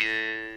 Yeah.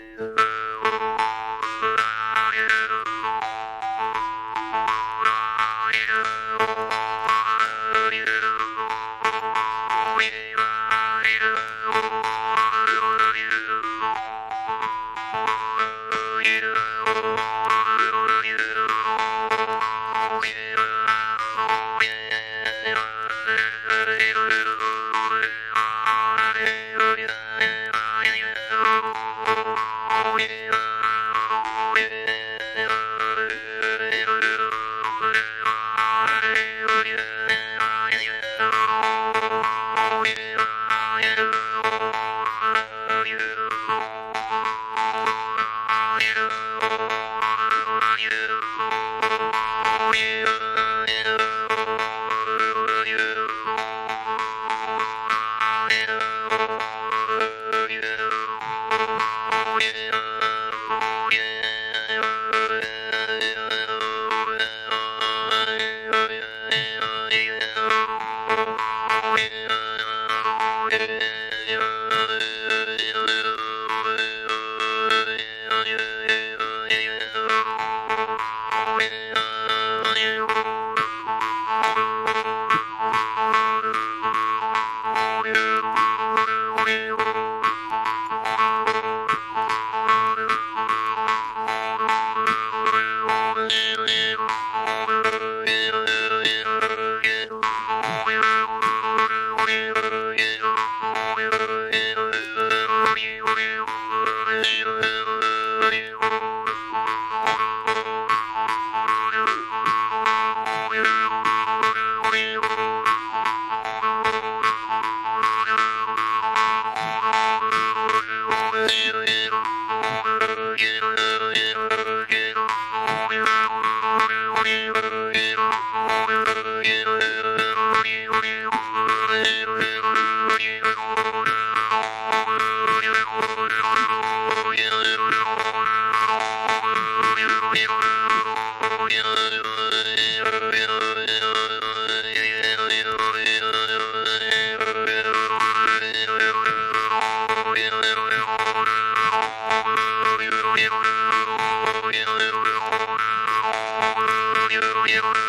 you.